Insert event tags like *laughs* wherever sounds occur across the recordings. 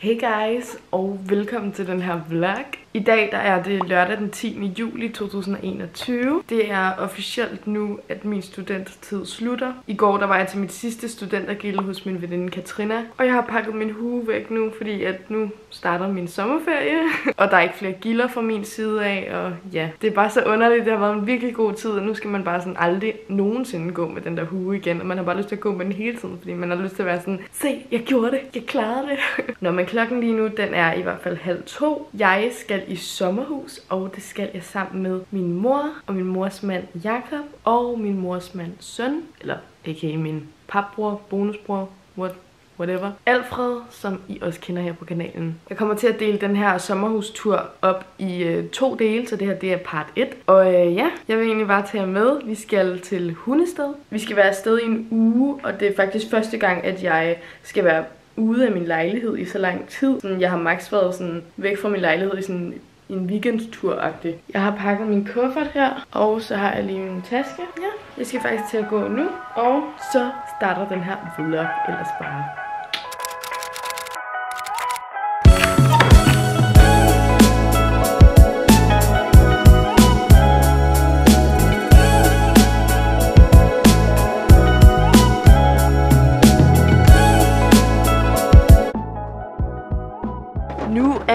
Hey guys, og velkommen til den her vlog. I dag der er det lørdag den 10. juli 2021. Det er officielt nu, at min studentertid slutter. I går der var jeg til mit sidste studentergilde hos min veninde Katrina. Og jeg har pakket min hue væk nu, fordi at nu starter min sommerferie. *laughs* og der er ikke flere gilder fra min side af. Og ja, det er bare så underligt. Det har været en virkelig god tid, og nu skal man bare sådan aldrig nogensinde gå med den der hue igen. Og man har bare lyst til at gå med den hele tiden, fordi man har lyst til at være sådan, se, jeg gjorde det, jeg klarede det. *laughs* Nå, men klokken lige nu, den er i hvert fald halv to. Jeg skal i sommerhus, og det skal jeg sammen med min mor og min mors mand Jakob og min mors mand søn, eller a.k.a. min papbror, bonusbror, what, whatever. Alfred, som I også kender her på kanalen. Jeg kommer til at dele den her sommerhustur op i øh, to dele, så det her det er part 1. Og øh, ja, jeg vil egentlig bare tage jer med. Vi skal til Hundested. Vi skal være afsted i en uge, og det er faktisk første gang, at jeg skal være ude af min lejlighed i så lang tid. Sådan, jeg har max været sådan væk fra min lejlighed i sådan en weekendtur-agtig. Jeg har pakket min kuffert her, og så har jeg lige min taske. Ja, jeg skal faktisk til at gå nu, og så starter den her vlog ellers bare.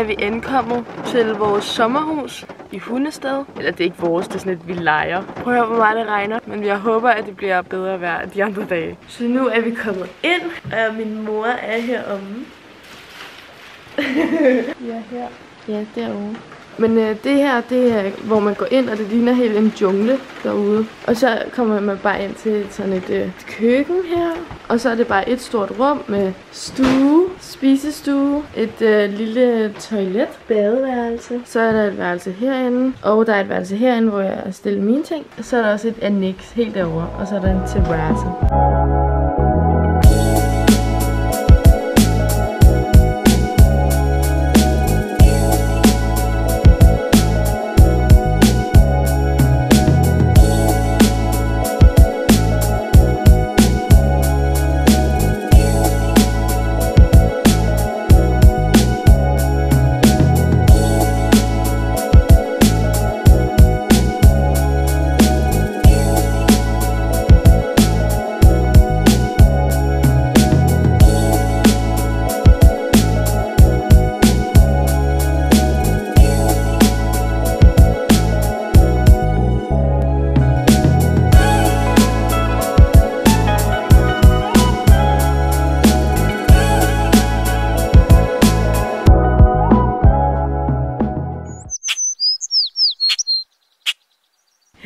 Er vi ankommet til vores sommerhus i Hundested. Eller det er ikke vores, det er sådan et, vi leger. Prøv at høre, hvor meget det regner. Men jeg håber, at det bliver bedre vejr de andre dage. Så nu er vi kommet ind, og min mor er heromme. *laughs* ja, her. Ja, derovre. Men øh, det her, det er, hvor man går ind, og det ligner helt en jungle derude. Og så kommer man bare ind til sådan et øh, køkken her. Og så er det bare et stort rum med stue, spisestue, et øh, lille toilet, badeværelse. Så er der et værelse herinde, og der er et værelse herinde, hvor jeg stiller mine ting. Så er der også et annex helt derovre, og så er der en terrasse.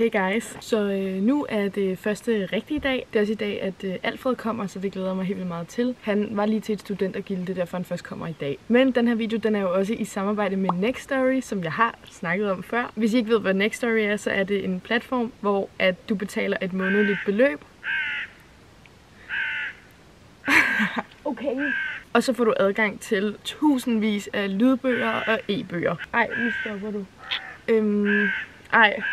Hey guys, så øh, nu er det første rigtige dag. Det er også i dag, at øh, Alfred kommer, så det glæder mig helt vildt meget til. Han var lige til et studentergilde, det er derfor han først kommer i dag. Men den her video, den er jo også i samarbejde med Next Story, som jeg har snakket om før. Hvis I ikke ved, hvad Next Story er, så er det en platform, hvor at du betaler et månedligt beløb. *laughs* okay. Og så får du adgang til tusindvis af lydbøger og e-bøger. Ej, nu stopper du. Øhm, ej,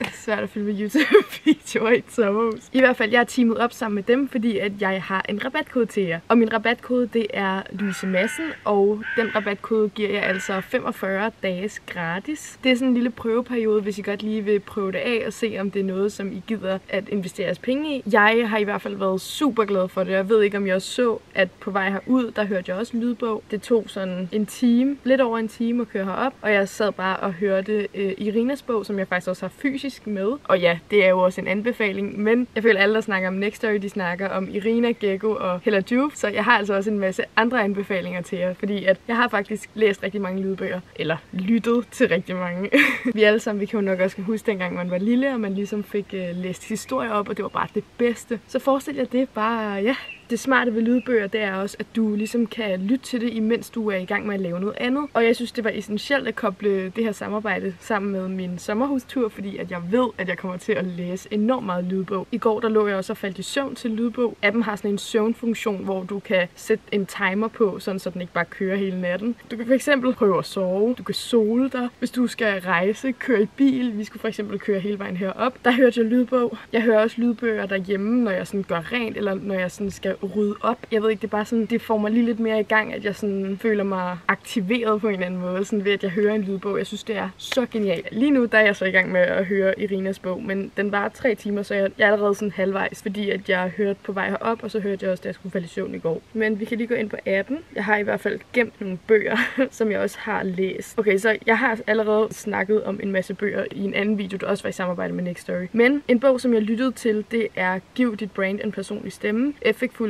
*laughs* svært at filme YouTube-videoer i et sommerhus. I hvert fald, jeg har teamet op sammen med dem, fordi at jeg har en rabatkode til jer. Og min rabatkode, det er Louise Madsen, og den rabatkode giver jeg altså 45 dages gratis. Det er sådan en lille prøveperiode, hvis I godt lige vil prøve det af og se, om det er noget, som I gider at investere jeres penge i. Jeg har i hvert fald været super glad for det. Jeg ved ikke, om jeg så, at på vej herud, der hørte jeg også en lydbog. Det tog sådan en time, lidt over en time at køre herop, og jeg sad bare og hørte øh, Irinas bog, som jeg faktisk også har fysisk med. Og ja, det er jo også en anbefaling, men jeg føler, at alle, der snakker om Next Story, de snakker om Irina, Gekko og Hella Juve, så jeg har altså også en masse andre anbefalinger til jer, fordi at jeg har faktisk læst rigtig mange lydbøger, eller lyttet til rigtig mange. *laughs* vi alle sammen, vi kan jo nok også huske dengang, man var lille, og man ligesom fik uh, læst historier op, og det var bare det bedste. Så forestil jer det bare, ja, det smarte ved lydbøger, det er også, at du ligesom kan lytte til det, imens du er i gang med at lave noget andet. Og jeg synes, det var essentielt at koble det her samarbejde sammen med min sommerhustur, fordi at jeg ved, at jeg kommer til at læse enormt meget lydbog. I går, der lå jeg også og faldt i søvn til lydbog. Appen har sådan en søvnfunktion, hvor du kan sætte en timer på, sådan så den ikke bare kører hele natten. Du kan fx prøve at sove, du kan sole dig, hvis du skal rejse, køre i bil. Vi skulle for eksempel køre hele vejen herop. Der hørte jeg lydbog. Jeg hører også lydbøger derhjemme, når jeg sådan gør rent, eller når jeg sådan skal rydde op. Jeg ved ikke, det er bare sådan, det får mig lige lidt mere i gang, at jeg sådan føler mig aktiveret på en eller anden måde, sådan ved at jeg hører en lydbog. Jeg synes, det er så genialt. Lige nu, der er jeg så i gang med at høre Irinas bog, men den var tre timer, så jeg, jeg er allerede sådan halvvejs, fordi at jeg hørte på vej herop, og så hørte jeg også, da jeg skulle falde i søvn i går. Men vi kan lige gå ind på appen. Jeg har i hvert fald gemt nogle bøger, *laughs* som jeg også har læst. Okay, så jeg har allerede snakket om en masse bøger i en anden video, der også var i samarbejde med Next Story. Men en bog, som jeg lyttede til, det er Giv dit brand en personlig stemme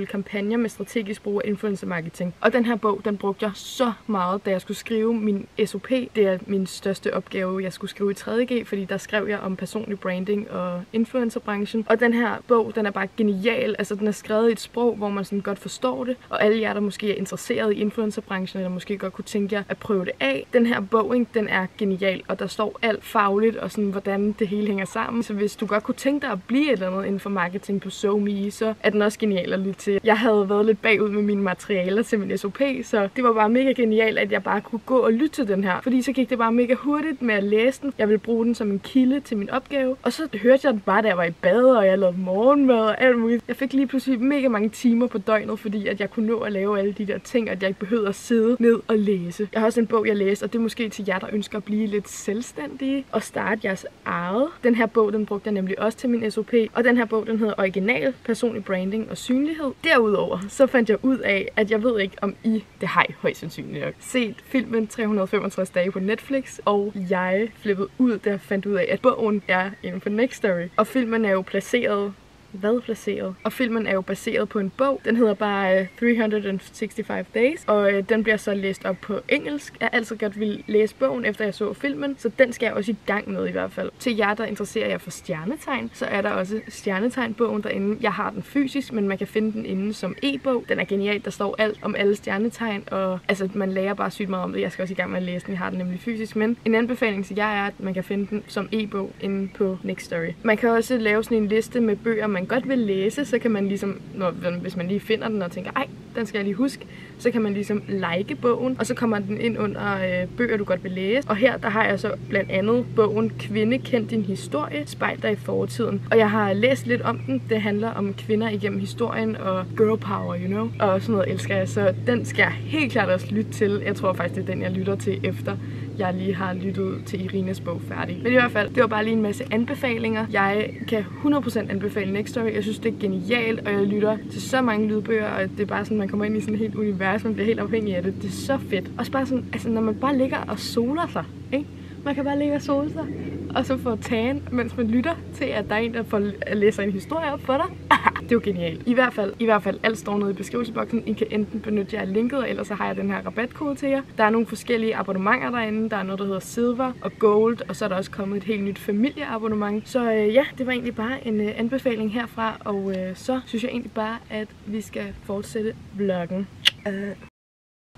succesfulde kampagner med strategisk brug af influencer marketing. Og den her bog, den brugte jeg så meget, da jeg skulle skrive min SOP. Det er min største opgave, jeg skulle skrive i 3.G, fordi der skrev jeg om personlig branding og influencerbranchen. Og den her bog, den er bare genial. Altså, den er skrevet i et sprog, hvor man sådan godt forstår det. Og alle jer, der måske er interesseret i influencerbranchen, eller måske godt kunne tænke jer at prøve det af. Den her bog, den er genial, og der står alt fagligt og sådan, hvordan det hele hænger sammen. Så hvis du godt kunne tænke dig at blive et eller andet inden for marketing på SoMe, så er den også genial at lytte til. Jeg havde været lidt bagud med mine materialer til min SOP, så det var bare mega genialt, at jeg bare kunne gå og lytte til den her. Fordi så gik det bare mega hurtigt med at læse den. Jeg ville bruge den som en kilde til min opgave. Og så hørte jeg den bare, da jeg var i bad, og jeg lavede morgenmad og alt muligt. Jeg fik lige pludselig mega mange timer på døgnet, fordi at jeg kunne nå at lave alle de der ting, at jeg ikke behøvede at sidde ned og læse. Jeg har også en bog, jeg læste, og det er måske til jer, der ønsker at blive lidt selvstændige og starte jeres eget. Den her bog, den brugte jeg nemlig også til min SOP, og den her bog, den hedder Original, Personlig Branding og Synlighed. Derudover, så fandt jeg ud af, at jeg ved ikke, om I, det har I højst sandsynligt nok, set filmen 365 dage på Netflix, og jeg flippede ud, da jeg fandt ud af, at bogen er inden for Next Story. Og filmen er jo placeret hvad placeret. Og filmen er jo baseret på en bog. Den hedder bare øh, 365 Days, og uh, den bliver så læst op på engelsk. Jeg altid godt vil læse bogen, efter jeg så filmen, så den skal jeg også i gang med i hvert fald. Til jer, der interesserer jer for stjernetegn, så er der også stjernetegnbogen derinde. Jeg har den fysisk, men man kan finde den inde som e-bog. Den er genial, der står alt om alle stjernetegn, og altså, man lærer bare sygt meget om det. Jeg skal også i gang med at læse den, jeg har den nemlig fysisk, men en anbefaling til jer er, at man kan finde den som e-bog inde på Next Story. Man kan også lave sådan en liste med bøger, man godt vil læse, så kan man ligesom, når, hvis man lige finder den og tænker, ej, den skal jeg lige huske, så kan man ligesom like bogen, og så kommer den ind under øh, bøger, du godt vil læse. Og her, der har jeg så blandt andet bogen Kvinde, kend din historie, spejl dig i fortiden. Og jeg har læst lidt om den. Det handler om kvinder igennem historien og girl power, you know. Og sådan noget elsker jeg, så den skal jeg helt klart også lytte til. Jeg tror faktisk, det er den, jeg lytter til efter jeg lige har lyttet til Irines bog færdig. Men i hvert fald, det var bare lige en masse anbefalinger. Jeg kan 100% anbefale Next Story. Jeg synes, det er genialt, og jeg lytter til så mange lydbøger, og det er bare sådan, man kommer ind i sådan et helt univers, man bliver helt afhængig af det. Det er så fedt. Og bare sådan, altså når man bare ligger og soler sig, ikke? Man kan bare ligge og sole sig, og så få tan, mens man lytter til, at der er en, der får læser en historie op for dig. *laughs* det er jo genialt. I hvert fald, i hvert fald alt står nede i beskrivelsesboksen. I kan enten benytte jer af linket, eller så har jeg den her rabatkode til jer. Der er nogle forskellige abonnementer derinde. Der er noget, der hedder Silver og Gold, og så er der også kommet et helt nyt familieabonnement. Så øh, ja, det var egentlig bare en øh, anbefaling herfra, og øh, så synes jeg egentlig bare, at vi skal fortsætte vloggen. Uh.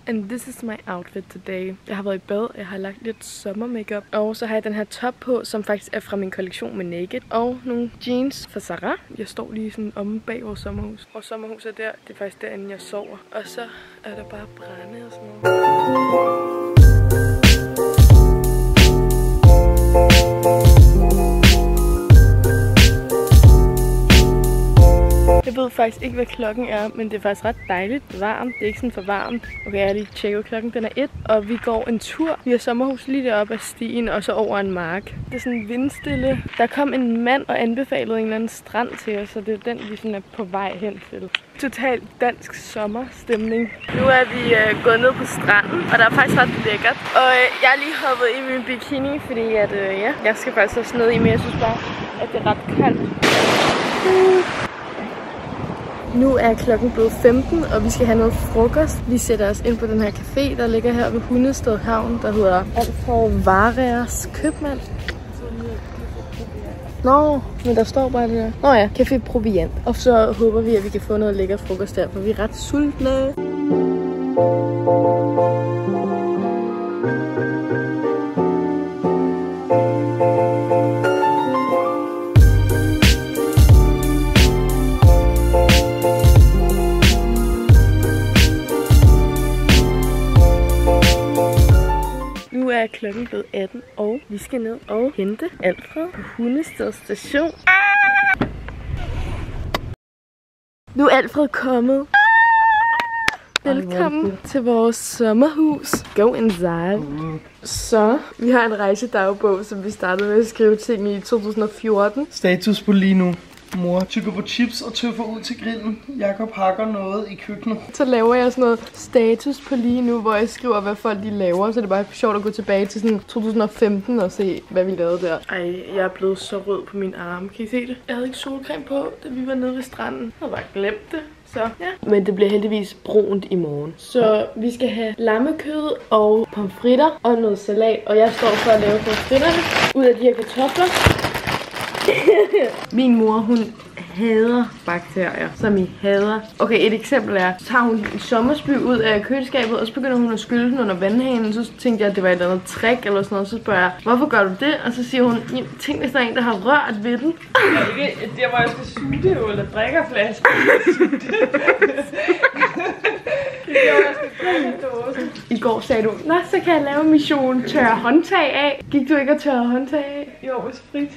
And this is my outfit today. Jeg har været i bad, jeg har lagt lidt sommer makeup, og så har jeg den her top på, som faktisk er fra min kollektion med Naked, og nogle jeans fra Zara. Jeg står lige sådan omme bag vores sommerhus. Vores sommerhus er der, det er faktisk derinde, jeg sover. Og så er der bare brænde og sådan noget. Jeg ved faktisk ikke, hvad klokken er, men det er faktisk ret dejligt varmt. Det er ikke sådan for varmt. Okay, jeg har lige tjekket klokken. Den er 1, og vi går en tur. Vi har sommerhus lige deroppe af stien, og så over en mark. Det er sådan vindstille. Der kom en mand og anbefalede en eller anden strand til os, så det er den, vi sådan er på vej hen til. Totalt dansk sommerstemning. Nu er vi øh, gået ned på stranden, og der er faktisk ret lækkert. Og øh, jeg er lige hoppet i min bikini, fordi at, øh, ja, jeg skal faktisk også ned i, men jeg synes bare, at det er ret koldt. Uh. Nu er klokken blevet 15, og vi skal have noget frokost. Vi sætter os ind på den her café, der ligger her ved Hundested Havn, der hedder Alfor Vareas Købmand. Nå, men der står bare det der. Nå ja, Café Proviant. Og så håber vi, at vi kan få noget lækker frokost der, for vi er ret sultne. er klokken blevet 18, og vi skal ned og hente Alfred på Hundested station. Nu er Alfred kommet. Velkommen til vores sommerhus. Go inside. Så, vi har en rejsedagbog, som vi startede med at skrive ting i 2014. Status på lige nu. Mor tykker på chips og tøffer ud til grillen. Jakob hakker noget i køkkenet. Så laver jeg sådan noget status på lige nu, hvor jeg skriver, hvad folk de laver. Så det er bare sjovt at gå tilbage til sådan 2015 og se, hvad vi lavede der. Ej, jeg er blevet så rød på min arme. Kan I se det? Jeg havde ikke solcreme på, da vi var nede ved stranden. Jeg havde bare glemt det. Så ja. Men det bliver heldigvis brunt i morgen. Så vi skal have lammekød og pomfritter og noget salat. Og jeg står for at lave pomfritterne ud af de her kartofler. *laughs* Min mor, hun hader bakterier, som I hader. Okay, et eksempel er, så tager hun en sommersby ud af køleskabet, og så begynder hun at skylle den under vandhanen. Så tænkte jeg, at det var et eller andet trick eller sådan noget. Så spørger jeg, hvorfor gør du det? Og så siger hun, tænk hvis der er en, der har rørt ved den. Ja, ikke der, hvor jeg skal suge *laughs* det eller drikker flaske. I går sagde du, Nå, så kan jeg lave mission tørre håndtag af. Gik du ikke og tørre håndtag af? Jo, med sprit.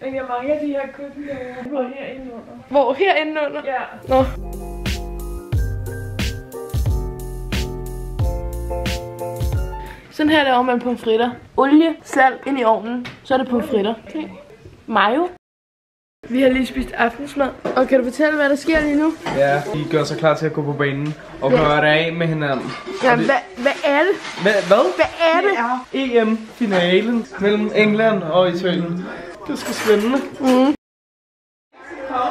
Men jeg mangler de her køkkenlager. Hvor herinde under. Hvor? Herinde under? Ja. Nå. Sådan her laver man pomfritter. Olie, salt ind i ovnen, så er det pomfritter. Okay. Mayo. Vi har lige spist aftensmad. Og kan du fortælle, hvad der sker lige nu? Ja, de gør sig klar til at gå på banen og Ja. gøre det af med hinanden. Ja, Og det- hvad, hvad er det? Hvad? Hvad? Hvad er det? Det er EM-finalen mellem England og Italien. Det sgu spændende.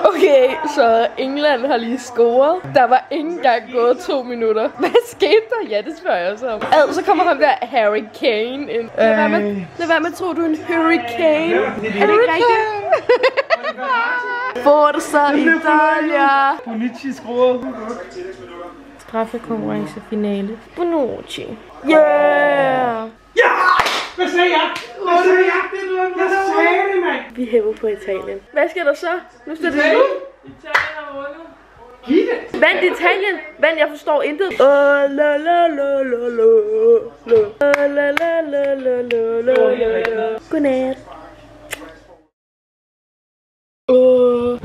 Okay, så England har lige scoret. Der var ikke engang gået to minutter. *laughs* Hvad skete der? Ja, det spørger jeg så om. Ad, så kommer ham der Harry Kane ind. Lad være med, lad være med at tro, du er en hurricane. Er ikke rigtigt? *laughs* Forza Italia. Bonici scorede. Straffekonkurrencefinale. Bonucci. Yeah! Hvad sagde jeg? Hvad sagde jeg? Jeg sagde det, mand! Vi hæver på Italien. Hvad sker der så? Nu står det slut. Italien har vundet. Giv det! Vand Italien! Vand, jeg forstår intet. Oh, la la la la la la. Oh, la la la la la la la. Godnat. Uh,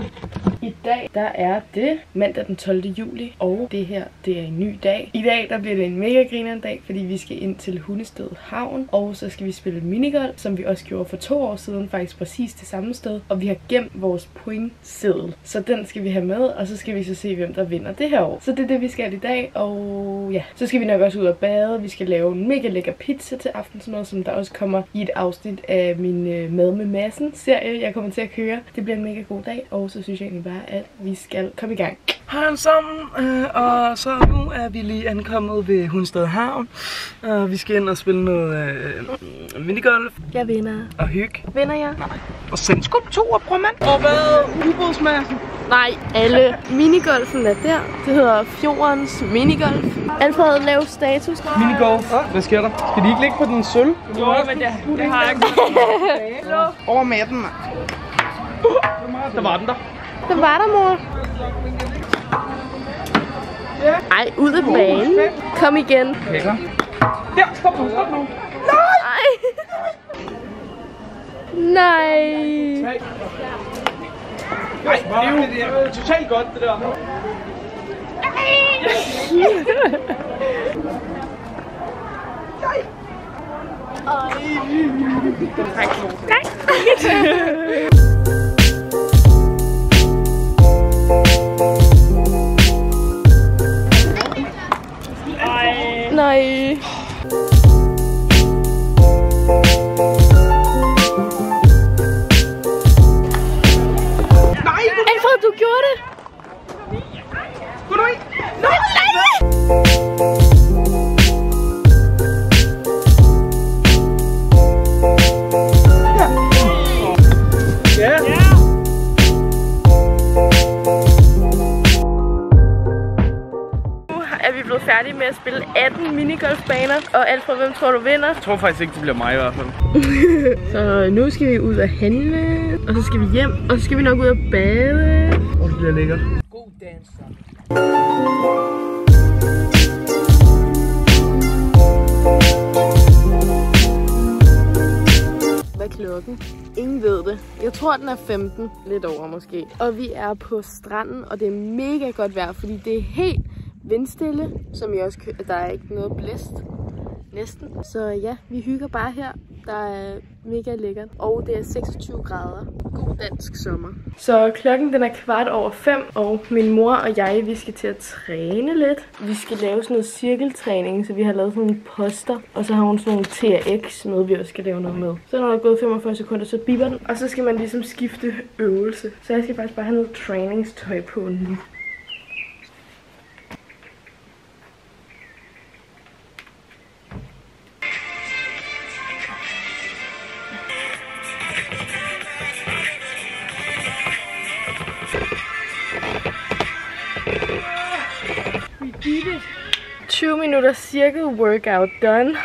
i dag, der er det mandag den 12. juli, og det her, det er en ny dag. I dag, der bliver det en mega grinerende dag, fordi vi skal ind til Hundested Havn, og så skal vi spille minigolf, som vi også gjorde for to år siden, faktisk præcis det samme sted. Og vi har gemt vores pointseddel, så den skal vi have med, og så skal vi så se, hvem der vinder det her år. Så det er det, vi skal i dag, og ja, så skal vi nok også ud og bade. Vi skal lave en mega lækker pizza til aftensmad, som der også kommer i et afsnit af min øh, Mad med Massen serie, jeg kommer til at køre. Det bliver en mega god dag, og så synes jeg egentlig bare, at vi skal komme i gang. Hej alle sammen, øh, og så nu er vi lige ankommet ved Hundsted Havn. Og vi skal ind og spille noget øh, minigolf Jeg vinder. og hygge. Vinder jeg? Og sende skulpturer, bror mand. Og hvad? Ubådsmassen. Nej, alle. Minigolfen er der. Det hedder Fjordens Minigolf. Alfred, lav status. Minigolf. Hvad sker der? Skal de ikke ligge på den sølv? Jo, men det, det har jeg ikke. Over matten, mand. Der var den der. Den var der, mor. Ej, ud af banen. Kom igen. Okay, klar. Der, stop nu, stop nu. Ej. Nej. Nej, det er jo, det totalt godt, det der. Nej. *laughs* *laughs* *laughs* blevet færdige med at spille 18 minigolfbaner. Og Alfred, hvem tror du vinder? Jeg tror faktisk ikke, det bliver mig i hvert fald. *laughs* Så nu skal vi ud og handle, og så skal vi hjem, og så skal vi nok ud og bade. Og det bliver lækkert. Hvad er klokken? Ingen ved det. Jeg tror, den er 15. Lidt over måske. Og vi er på stranden, og det er mega godt vejr, fordi det er helt vindstille, som jeg også kan, der er ikke noget blæst. Næsten. Så ja, vi hygger bare her. Der er mega lækkert. Og det er 26 grader. God dansk sommer. Så klokken den er kvart over 5, og min mor og jeg, vi skal til at træne lidt. Vi skal lave sådan noget cirkeltræning, så vi har lavet sådan nogle poster. Og så har hun sådan nogle TRX med, vi også skal lave noget med. Så når der er gået 45 sekunder, så biber den. Og så skal man ligesom skifte øvelse. Så jeg skal faktisk bare have noget træningstøj på nu. 20 minutter cirka workout done.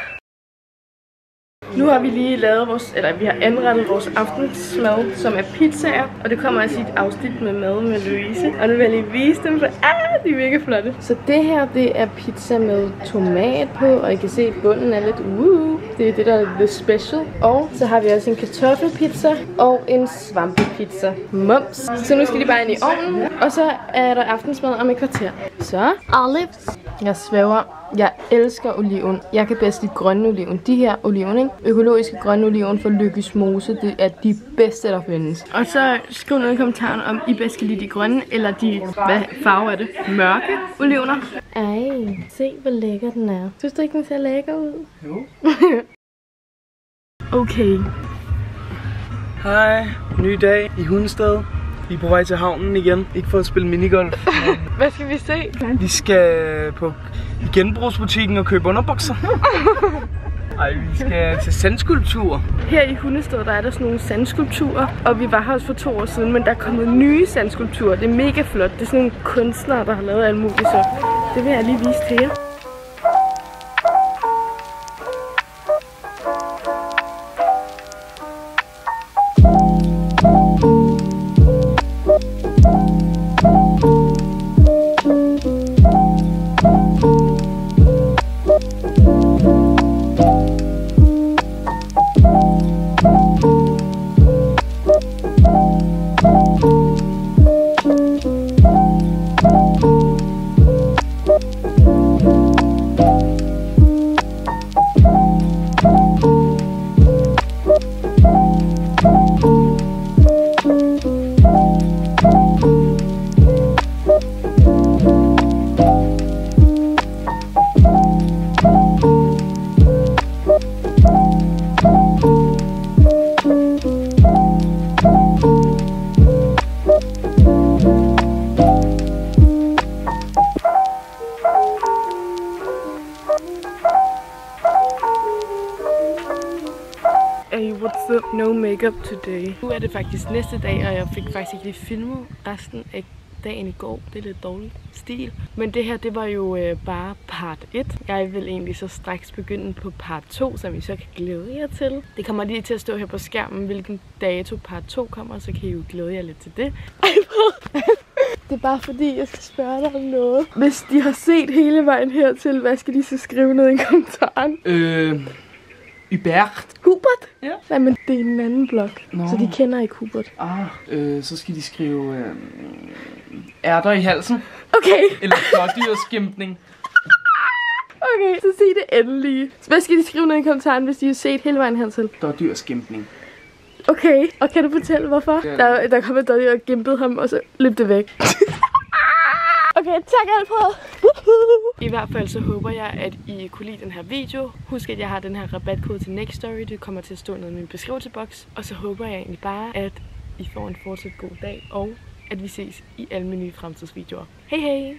Nu har vi lige lavet vores, eller vi har anrettet vores aftensmad, som er pizzaer. Og det kommer altså i et afsnit med mad med Louise. Og nu vil jeg lige vise dem, for ah, de er mega flotte. Så det her, det er pizza med tomat på, og I kan se, at bunden er lidt uh. Det er det, der er the special. Og så har vi også en kartoffelpizza og en svampepizza. Mums. Så nu skal de bare ind i ovnen, og så er der aftensmad om et kvarter. Så, olives. Jeg svæver. Jeg elsker oliven. Jeg kan bedst lide grønne oliven. De her oliven, ikke? Økologiske grønne oliven fra Lykkes Mose, det er de bedste, der findes. Og så skriv noget i kommentaren, om I bedst kan lide de grønne, eller de, hvad farve er det? Mørke olivener. Ej, se hvor lækker den er. Synes du ikke, den ser lækker ud? Jo. *laughs* Okay. Hej, ny dag i Hundested. Vi er på vej til havnen igen. Ikke for at spille minigolf. *laughs* Hvad skal vi se? Vi skal på i genbrugsbutikken og købe underbukser. *laughs* Ej, vi skal til sandskulptur. Her i Hundested, der er der sådan nogle sandskulpturer, og vi var her også for to år siden, men der er kommet nye sandskulpturer. Det er mega flot. Det er sådan nogle kunstnere, der har lavet alt muligt, så det vil jeg lige vise til jer. Hey, what's up? No makeup today. Nu er det faktisk næste dag, og jeg fik faktisk ikke lige filmet resten af dagen i går. Det er lidt dårlig stil. Men det her, det var jo øh, bare part 1. Jeg vil egentlig så straks begynde på part 2, som I så kan glæde jer til. Det kommer lige til at stå her på skærmen, hvilken dato part 2 kommer, så kan I jo glæde jer lidt til det. *laughs* Ej, det er bare fordi, jeg skal spørge dig om noget. Hvis de har set hele vejen hertil, hvad skal de så skrive ned i kommentaren? Øh, Hubert. Hubert? Ja. Nej, men det er en anden blog, Nå. så de kender ikke Hubert. Ah, øh, så skal de skrive øh, ærter i halsen. Okay, Eller blådyrskæmpning. *laughs* okay, så sig det endelig. Så hvad skal de skrive ned i kommentaren, hvis de har set hele vejen hertil? Blådyrskæmpning. Okay, og kan du fortælle hvorfor? Ja. Der, der kom et dårligt og gimpede ham, og så løb det væk. *laughs* Okay, tak Alfred. Woohoo! I hvert fald så håber jeg, at I kunne lide den her video. Husk, at jeg har den her rabatkode til Next Story. Det kommer til at stå nede i min beskrivelseboks. Og så håber jeg egentlig bare, at I får en fortsat god dag, og at vi ses i alle mine nye fremtidsvideoer. Hej hej!